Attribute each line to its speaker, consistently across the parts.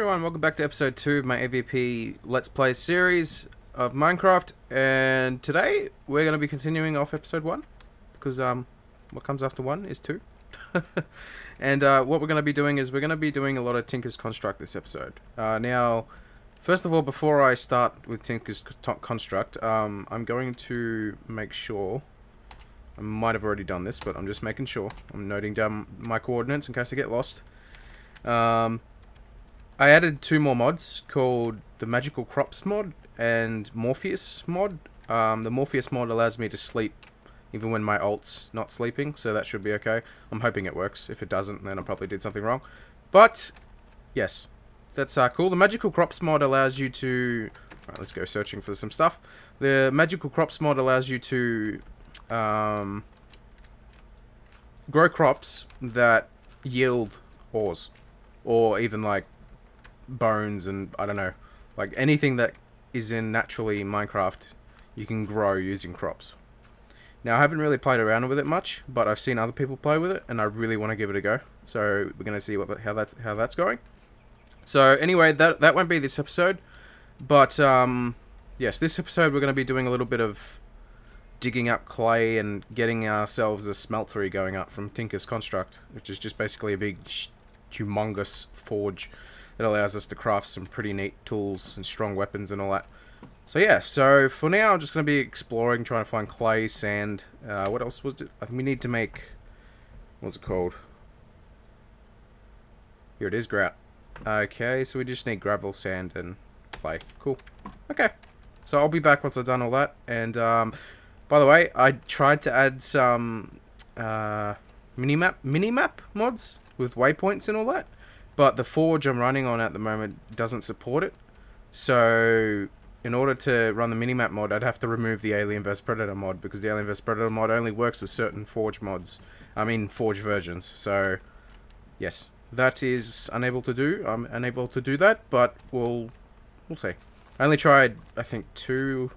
Speaker 1: everyone, welcome back to episode 2 of my AVP Let's Play series of Minecraft and today we're going to be continuing off episode 1 because um, what comes after 1 is 2 and uh, what we're going to be doing is we're going to be doing a lot of Tinker's Construct this episode. Uh, now, first of all, before I start with Tinker's Construct, um, I'm going to make sure I might have already done this, but I'm just making sure. I'm noting down my coordinates in case I get lost. Um, I added two more mods called the Magical Crops mod and Morpheus mod. Um, the Morpheus mod allows me to sleep even when my alt's not sleeping, so that should be okay. I'm hoping it works. If it doesn't, then I probably did something wrong. But, yes, that's uh, cool. The Magical Crops mod allows you to... Right, let's go searching for some stuff. The Magical Crops mod allows you to um, grow crops that yield ores. Or even like bones and I don't know, like anything that is in naturally Minecraft, you can grow using crops. Now I haven't really played around with it much, but I've seen other people play with it, and I really want to give it a go. So we're gonna see what the, how that's how that's going. So anyway, that that won't be this episode, but um, yes, this episode we're gonna be doing a little bit of digging up clay and getting ourselves a smeltery going up from Tinker's Construct, which is just basically a big, humongous forge it allows us to craft some pretty neat tools and strong weapons and all that. So yeah, so for now I'm just going to be exploring, trying to find clay, sand. Uh, what else was it? I think we need to make... What's it called? Here it is, grout. Okay, so we just need gravel, sand, and clay. Cool. Okay. So I'll be back once I've done all that. And, um, by the way, I tried to add some, uh, minimap, minimap mods with waypoints and all that. But the forge I'm running on at the moment doesn't support it. So in order to run the minimap mod, I'd have to remove the Alien vs Predator mod because the Alien vs Predator mod only works with certain Forge mods. I mean, Forge versions. So, yes, that is unable to do. I'm unable to do that, but we'll we'll see. I only tried, I think, two.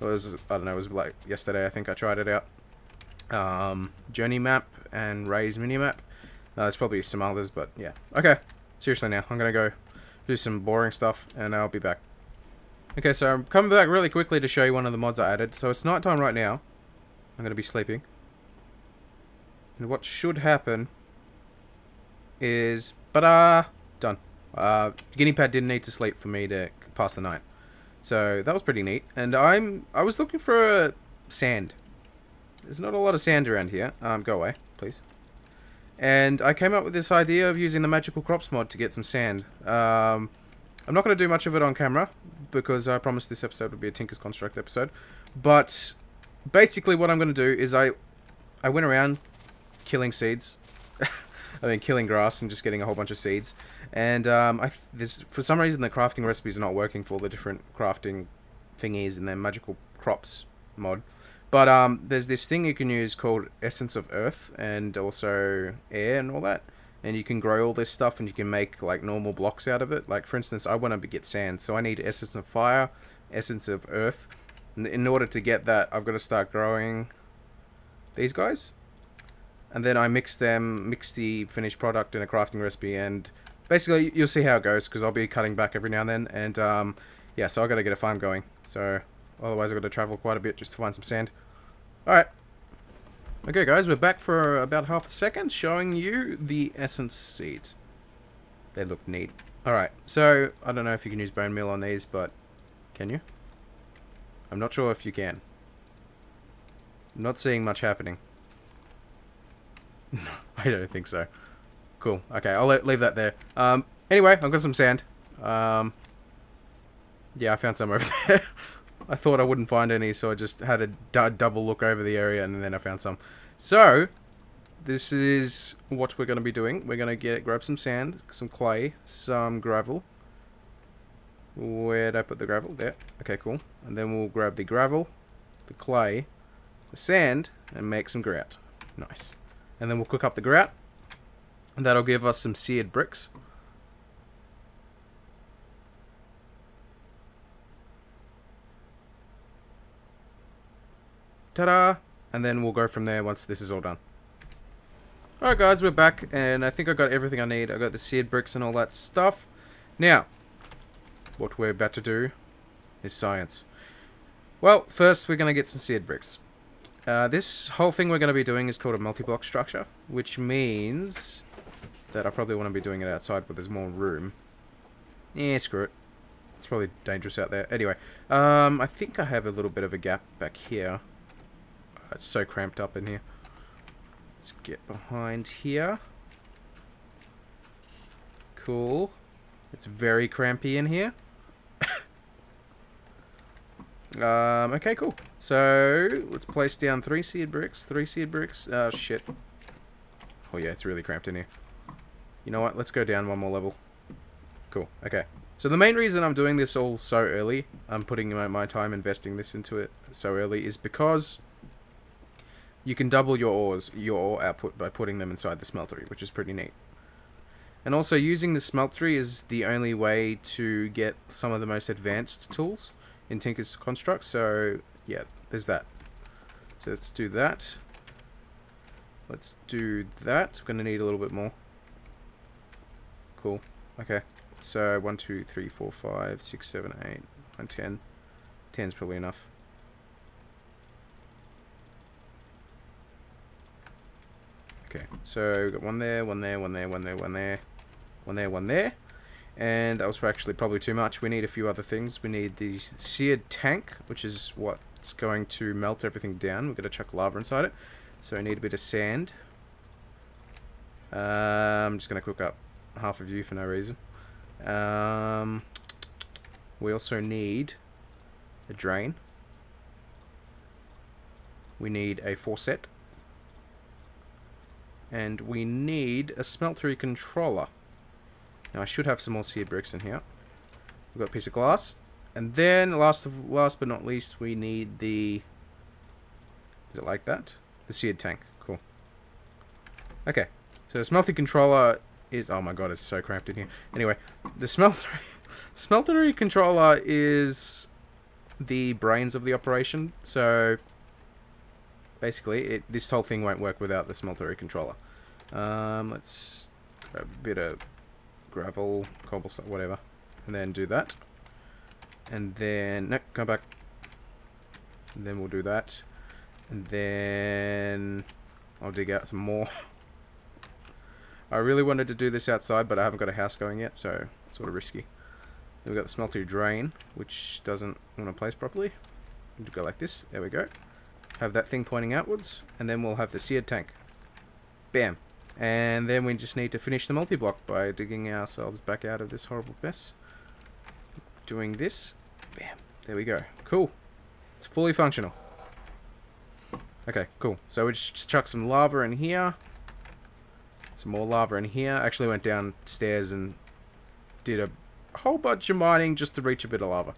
Speaker 1: It was I don't know. It was like yesterday. I think I tried it out. Um, JourneyMap and Rei's minimap. Uh, there's probably some others, but yeah. Okay. Seriously now, I'm gonna go do some boring stuff, and I'll be back. Okay, so I'm coming back really quickly to show you one of the mods I added. So it's nighttime right now. I'm gonna be sleeping. And what should happen is, but uh, done. Uh, guinea pad didn't need to sleep for me to pass the night. So that was pretty neat. And I'm, I was looking for a sand. There's not a lot of sand around here. Um, go away, please. And I came up with this idea of using the Magical Crops mod to get some sand. Um, I'm not going to do much of it on camera, because I promised this episode would be a Tinker's Construct episode. But basically what I'm going to do is I, I went around killing seeds. I mean, killing grass and just getting a whole bunch of seeds. And um, I there's, for some reason the crafting recipes are not working for the different crafting thingies in their Magical Crops mod. But um, there's this thing you can use called Essence of Earth and also air and all that. And you can grow all this stuff and you can make like normal blocks out of it. Like for instance, I want to get sand, so I need Essence of Fire, Essence of Earth. And in order to get that, I've got to start growing these guys. And then I mix them, mix the finished product in a crafting recipe and basically you'll see how it goes because I'll be cutting back every now and then. And um, yeah, so i got to get a farm going. So Otherwise I've got to travel quite a bit just to find some sand. Alright. Okay guys, we're back for about half a second showing you the essence seeds. They look neat. Alright, so I don't know if you can use bone meal on these, but can you? I'm not sure if you can. I'm not seeing much happening. No, I don't think so. Cool. Okay, I'll leave that there. Um, anyway, I've got some sand. Um, yeah, I found some over there. I thought I wouldn't find any, so I just had a double look over the area, and then I found some. So, this is what we're going to be doing. We're going to get grab some sand, some clay, some gravel. Where'd I put the gravel? There. Okay, cool. And then we'll grab the gravel, the clay, the sand, and make some grout. Nice. And then we'll cook up the grout. And that'll give us some seared bricks. Ta-da! And then we'll go from there once this is all done. Alright guys, we're back, and I think I got everything I need. I got the seared bricks and all that stuff. Now, what we're about to do is science. Well, first we're going to get some seared bricks. Uh, this whole thing we're going to be doing is called a multi-block structure, which means that I probably want to be doing it outside where there's more room. Yeah, screw it. It's probably dangerous out there. Anyway, um, I think I have a little bit of a gap back here. It's so cramped up in here. Let's get behind here. Cool. It's very crampy in here. um, okay, cool. So, let's place down three seared bricks. Three seared bricks. Oh, shit. Oh, yeah, it's really cramped in here. You know what? Let's go down one more level. Cool. Okay. So the main reason I'm doing this all so early, I'm putting my, my time investing this into it so early, is because you can double your ores, your ore output by putting them inside the smeltery, which is pretty neat. And also using the smeltery is the only way to get some of the most advanced tools in Tinker's Construct, so yeah, there's that. So let's do that. Let's do that. We're going to need a little bit more. Cool. Okay. So 1, 2, 3, 4, 5, 6, 7, 8, 9, 10. 10 is probably enough. Okay, so we've got one there, one there, one there, one there, one there, one there, one there. And that was actually probably too much. We need a few other things. We need the seared tank, which is what's going to melt everything down. We're going to chuck lava inside it. So I need a bit of sand. Uh, I'm just going to cook up half of you for no reason. Um, we also need a drain. We need a faucet. And we need a smeltery controller. Now I should have some more seared bricks in here. We've got a piece of glass. And then last of last but not least we need the Is it like that? The seared tank. Cool. Okay. So the smeltery controller is oh my god, it's so cramped in here. Anyway, the smeltery smeltery controller is the brains of the operation. So basically, it, this whole thing won't work without the smeltery controller. Um, let's grab a bit of gravel, cobblestone, whatever, and then do that. And then, no, come back. And then we'll do that. And then I'll dig out some more. I really wanted to do this outside, but I haven't got a house going yet, so it's sort of risky. Then we've got the smeltery drain, which doesn't want to place properly. We'll go like this. There we go have that thing pointing outwards, and then we'll have the seared tank. Bam. And then we just need to finish the multi-block by digging ourselves back out of this horrible mess. Doing this. Bam. There we go. Cool. It's fully functional. Okay, cool. So we just chuck some lava in here. Some more lava in here. Actually went downstairs and did a whole bunch of mining just to reach a bit of lava.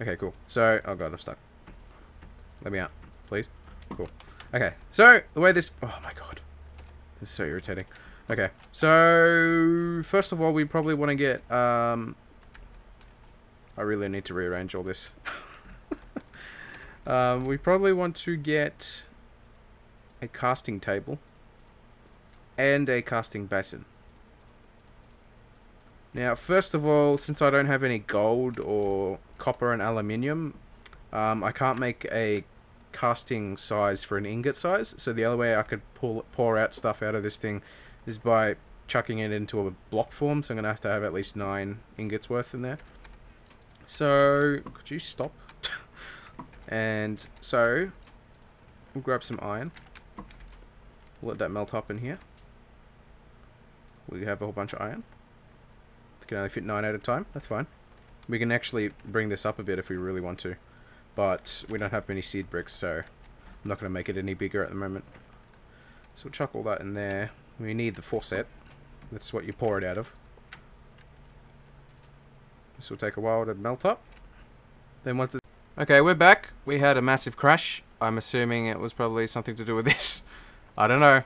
Speaker 1: Okay, cool. So, oh god, I'm stuck. Let me out please. Cool. Okay, so the way this... Oh my god. This is so irritating. Okay, so first of all, we probably want to get... Um, I really need to rearrange all this. um, we probably want to get a casting table and a casting basin. Now, first of all, since I don't have any gold or copper and aluminium, um, I can't make a casting size for an ingot size. So the other way I could pull pour out stuff out of this thing is by chucking it into a block form. So I'm going to have to have at least nine ingots worth in there. So, could you stop? and so, we'll grab some iron. We'll let that melt up in here. We have a whole bunch of iron. It can only fit nine at a time. That's fine. We can actually bring this up a bit if we really want to. But we don't have many seared bricks, so I'm not going to make it any bigger at the moment. So we'll chuck all that in there. We need the faucet. That's what you pour it out of. This will take a while to melt up. Then once it's... Okay, we're back. We had a massive crash. I'm assuming it was probably something to do with this. I don't know.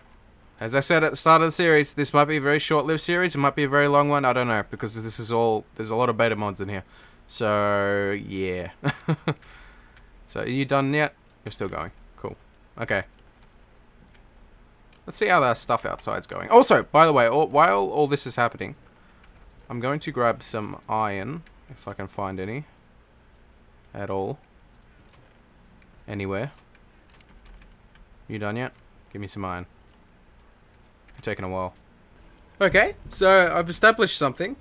Speaker 1: As I said at the start of the series, this might be a very short-lived series. It might be a very long one. I don't know. Because this is all... There's a lot of beta mods in here. So, yeah. So, are you done yet? You're still going. Cool. Okay. Let's see how that stuff outside's going. Also, by the way, all, while all this is happening, I'm going to grab some iron, if I can find any. At all. Anywhere. You done yet? Give me some iron. It's taking a while. Okay, so I've established something.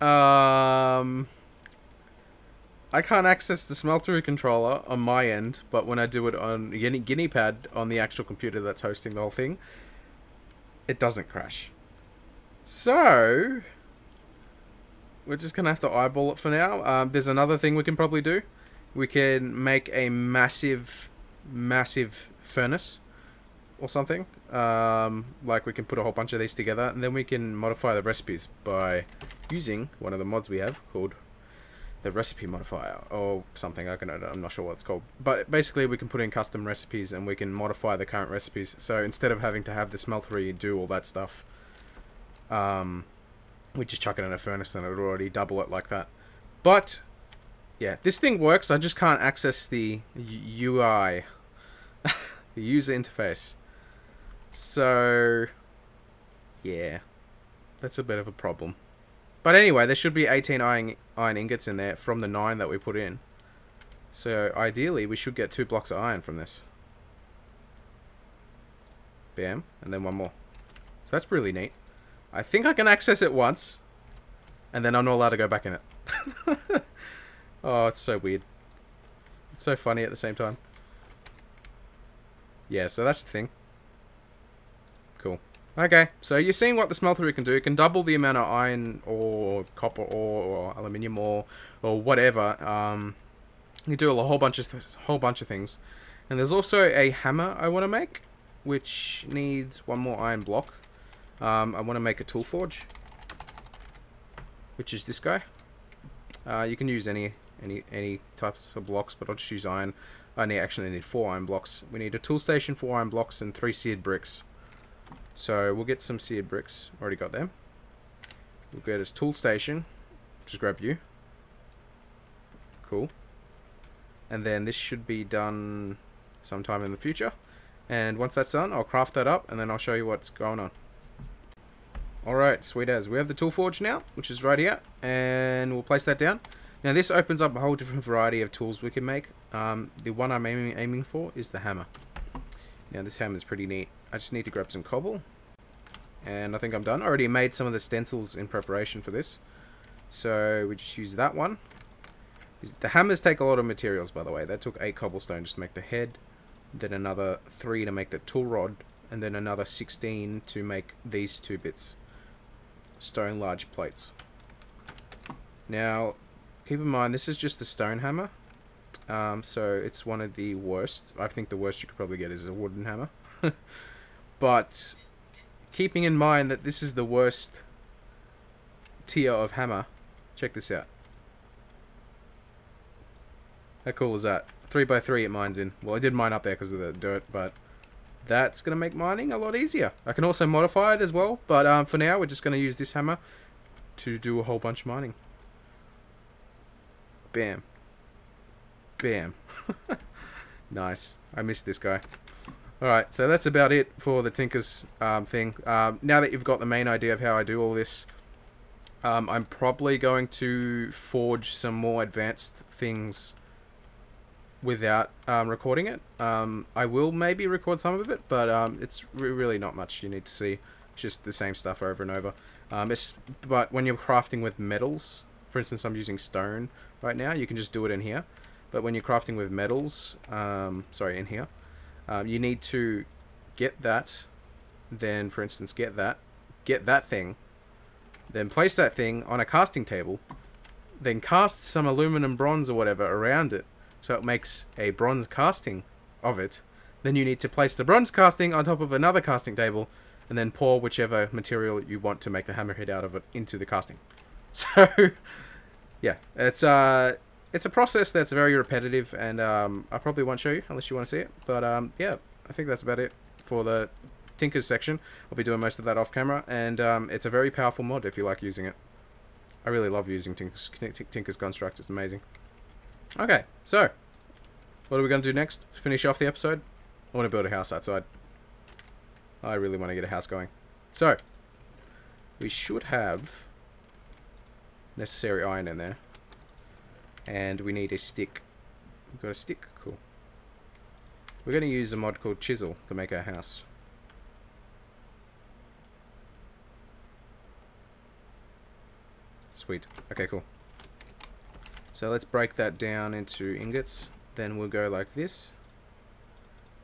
Speaker 1: Um, I can't access the smeltery controller on my end, but when I do it on Guinea, Guinea Pad on the actual computer that's hosting the whole thing, it doesn't crash. So, we're just going to have to eyeball it for now. Um, there's another thing we can probably do. We can make a massive, massive furnace or something. Um, like we can put a whole bunch of these together and then we can modify the recipes by using one of the mods we have called the recipe modifier or something. I can, I'm not sure what it's called. But basically we can put in custom recipes and we can modify the current recipes. So instead of having to have the smeltery do all that stuff, um, we just chuck it in a furnace and it'll already double it like that. But, yeah, this thing works. I just can't access the UI, the user interface. So, yeah, that's a bit of a problem. But anyway, there should be 18 iron, iron ingots in there from the 9 that we put in. So ideally, we should get two blocks of iron from this. Bam, and then one more. So that's really neat. I think I can access it once, and then I'm not allowed to go back in it. oh, it's so weird. It's so funny at the same time. Yeah, so that's the thing. Okay, so you're seeing what the smelter can do. It can double the amount of iron or copper ore or aluminium ore or whatever. Um, you do a whole bunch of whole bunch of things. And there's also a hammer I want to make, which needs one more iron block. Um, I want to make a tool forge, which is this guy. Uh, you can use any any any types of blocks, but I'll just use iron. I need actually need four iron blocks. We need a tool station, four iron blocks, and three seared bricks. So we'll get some seared bricks. Already got them. We'll get his tool station. Just grab you. Cool. And then this should be done sometime in the future. And once that's done, I'll craft that up and then I'll show you what's going on. Alright, sweet as. We have the tool forge now, which is right here, and we'll place that down. Now this opens up a whole different variety of tools we can make. Um, the one I'm aiming, aiming for is the hammer. Now this hammer is pretty neat. I just need to grab some cobble, and I think I'm done. I already made some of the stencils in preparation for this. So we just use that one. The hammers take a lot of materials, by the way. That took 8 cobblestone just to make the head, then another 3 to make the tool rod, and then another 16 to make these two bits stone large plates. Now, keep in mind, this is just a stone hammer. Um, so it's one of the worst. I think the worst you could probably get is a wooden hammer. but keeping in mind that this is the worst tier of hammer, check this out. How cool is that? 3x3 it mines in. Well, I did mine up there because of the dirt, but that's going to make mining a lot easier. I can also modify it as well, but um, for now we're just going to use this hammer to do a whole bunch of mining. Bam. Bam. nice. I missed this guy. Alright, so that's about it for the Tinker's um, thing. Um, now that you've got the main idea of how I do all this, um, I'm probably going to forge some more advanced things without um, recording it. Um, I will maybe record some of it, but um, it's re really not much you need to see. It's just the same stuff over and over. It's, but when you're crafting with metals, for instance, I'm using stone right now, you can just do it in here. But when you're crafting with metals, um, sorry, in here, um, you need to get that, then, for instance, get that, get that thing, then place that thing on a casting table, then cast some aluminum bronze or whatever around it, so it makes a bronze casting of it. Then you need to place the bronze casting on top of another casting table, and then pour whichever material you want to make the hammerhead out of it into the casting. So, yeah, it's uh, it's a process that's very repetitive, and um, I probably won't show you unless you want to see it. But um, yeah, I think that's about it for the Tinkers section. I'll be doing most of that off camera, and um, it's a very powerful mod if you like using it. I really love using Tinker's, Tinker's Construct, it's amazing. Okay, so, what are we going to do next? Finish off the episode? I want to build a house outside. I really want to get a house going. So, we should have necessary iron in there. And we need a stick. We've got a stick? Cool. We're going to use a mod called Chisel to make our house. Sweet. Okay, cool. So let's break that down into ingots. Then we'll go like this.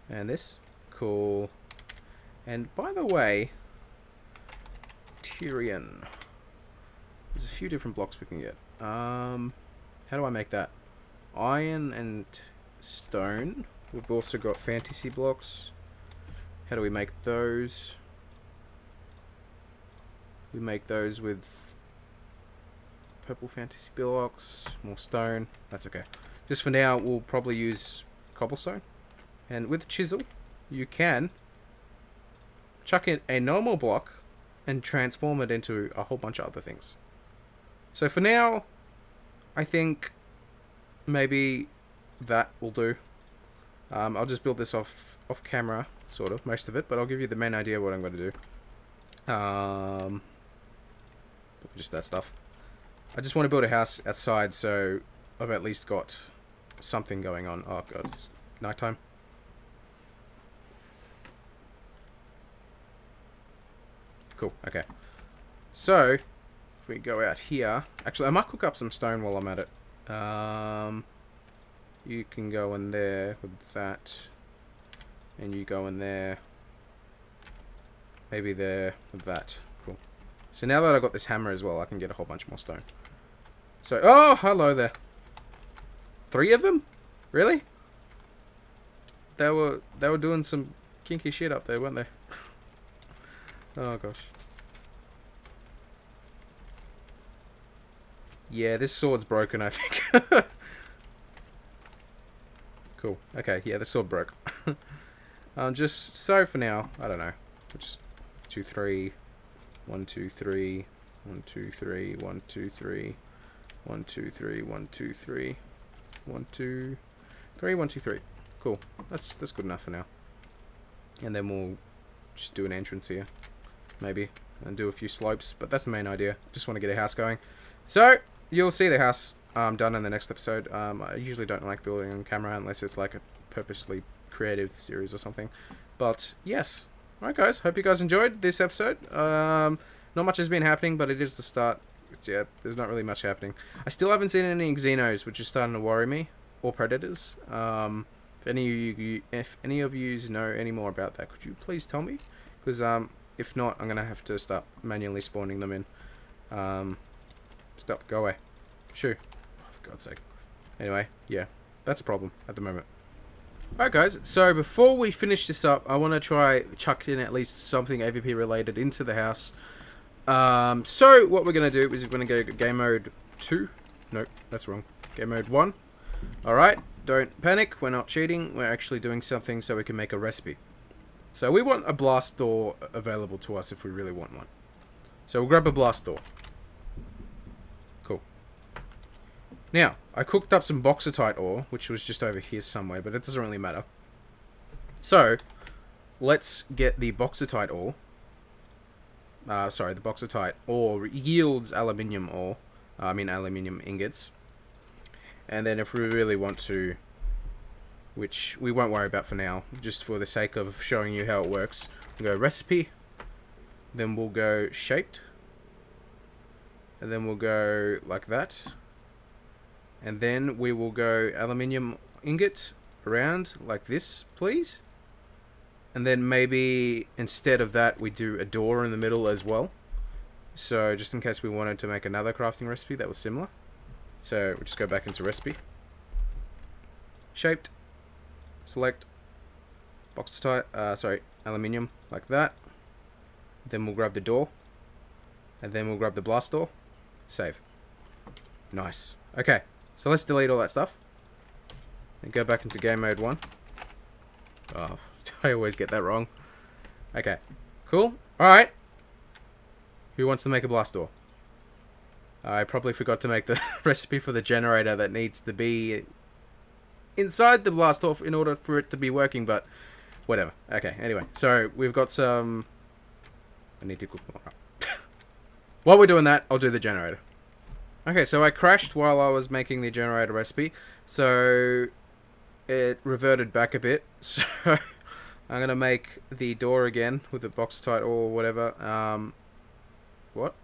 Speaker 1: And this. Cool. And by the way, Tyrion. There's a few different blocks we can get. Um, how do I make that? Iron and stone. We've also got fantasy blocks. How do we make those? We make those with purple fantasy blocks, more stone. That's okay. Just for now, we'll probably use cobblestone. And with a chisel, you can chuck in a normal block and transform it into a whole bunch of other things. So for now, I think maybe that will do. Um, I'll just build this off off camera, sort of, most of it, but I'll give you the main idea what I'm going to do. Um, just that stuff. I just want to build a house outside, so I've at least got something going on. Oh god, it's nighttime. Cool, okay. So, if we go out here... Actually, I might cook up some stone while I'm at it. Um, you can go in there with that. And you go in there. Maybe there with that. Cool. So now that I've got this hammer as well, I can get a whole bunch more stone. So, oh, hello there. Three of them? Really? They were, they were doing some kinky shit up there, weren't they? Oh gosh. Yeah, this sword's broken, I think. cool. Okay, yeah, the sword broke. um, just so for now, I don't know. Just two, three, one, two, three, one, two, three, one, two, three, one, two, three, one, two, three, one, two, three, one, two, three. Cool. That's that's good enough for now. And then we'll just do an entrance here maybe, and do a few slopes. But that's the main idea. Just want to get a house going. So, you'll see the house um, done in the next episode. Um, I usually don't like building on camera unless it's like a purposely creative series or something. But, yes. Alright guys, hope you guys enjoyed this episode. Um, not much has been happening, but it is the start. Yeah, there's not really much happening. I still haven't seen any Xenos, which is starting to worry me. Or Predators. Um, if any of you, if any of know any more about that, could you please tell me? Because um, if not, I'm going to have to start manually spawning them in. Um, stop, go away. Shoo. Oh, for God's sake. Anyway, yeah, that's a problem at the moment. Alright guys, so before we finish this up, I want to try chuck in at least something AVP related into the house. Um, so what we're going to do is we're going to go game mode 2. Nope, that's wrong. Game mode 1. Alright, don't panic, we're not cheating, we're actually doing something so we can make a recipe. So we want a blast door available to us if we really want one. So we'll grab a blast door. Cool. Now, I cooked up some bauxite ore, which was just over here somewhere, but it doesn't really matter. So, let's get the bauxite ore. Uh, sorry, the bauxite ore yields aluminium ore. Uh, I mean aluminium ingots. And then if we really want to which we won't worry about for now, just for the sake of showing you how it works. We'll go recipe, then we'll go shaped, and then we'll go like that. And then we will go aluminium ingot around like this, please. And then maybe instead of that, we do a door in the middle as well. So just in case we wanted to make another crafting recipe that was similar. So we'll just go back into recipe. Shaped select bauxite, uh, sorry, aluminium like that. Then we'll grab the door. And then we'll grab the blast door. Save. Nice. Okay, so let's delete all that stuff. And go back into game mode 1. Oh, I always get that wrong. Okay, cool. Alright. Who wants to make a blast door? I probably forgot to make the recipe for the generator that needs to be inside the blast off in order for it to be working, but whatever. Okay, anyway. So, we've got some... I need to cook more. While we're doing that, I'll do the generator. Okay, so I crashed while I was making the generator recipe, so it reverted back a bit. So I'm gonna make the door again with the bauxite or whatever. Um, what?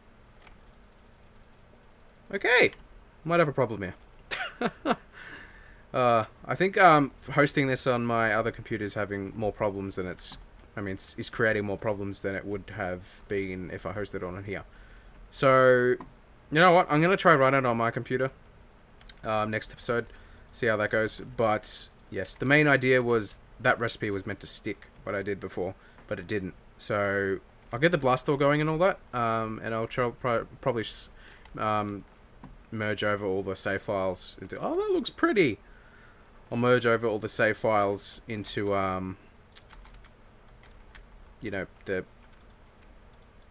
Speaker 1: Okay, might have a problem here. uh, I think um, hosting this on my other computer is having more problems than it's. I mean, it's, it's creating more problems than it would have been if I hosted on it here. So, you know what? I'm gonna try run it on my computer. Um, next episode, see how that goes. But yes, the main idea was that recipe was meant to stick what I did before, but it didn't. So I'll get the blast door going and all that, um, and I'll try, probably um, merge over all the save files into. Oh, that looks pretty. I'll merge over all the save files into, um, you know, the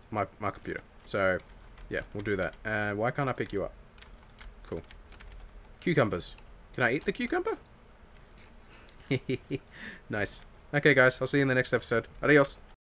Speaker 1: my my computer. So yeah, we'll do that. Uh, why can't I pick you up? Cool. Cucumbers. Can I eat the cucumber? nice. Okay, guys. I'll see you in the next episode. Adios.